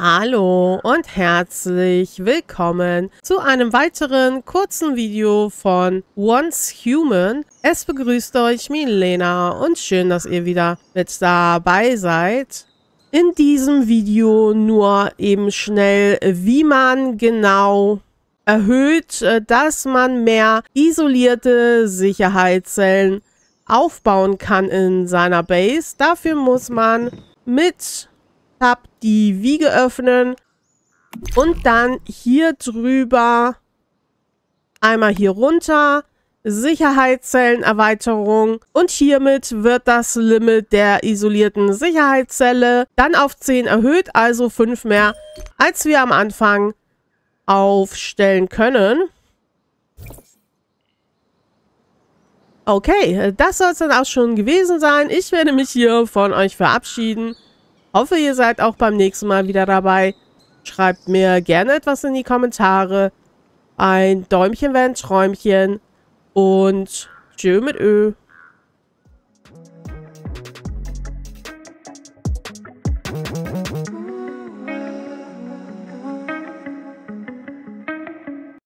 Hallo und herzlich willkommen zu einem weiteren kurzen Video von Once Human. Es begrüßt euch Milena und schön, dass ihr wieder mit dabei seid. In diesem Video nur eben schnell, wie man genau erhöht, äh, dass man mehr isolierte Sicherheitszellen aufbauen kann in seiner Base. Dafür muss man mit Tab die Wiege öffnen und dann hier drüber einmal hier runter Sicherheitszellenerweiterung und hiermit wird das Limit der isolierten Sicherheitszelle dann auf 10 erhöht, also 5 mehr, als wir am Anfang aufstellen können. Okay, das soll es dann auch schon gewesen sein. Ich werde mich hier von euch verabschieden. Hoffe, ihr seid auch beim nächsten Mal wieder dabei. Schreibt mir gerne etwas in die Kommentare. Ein Däumchen wäre ein Träumchen. Und tschö mit Ö.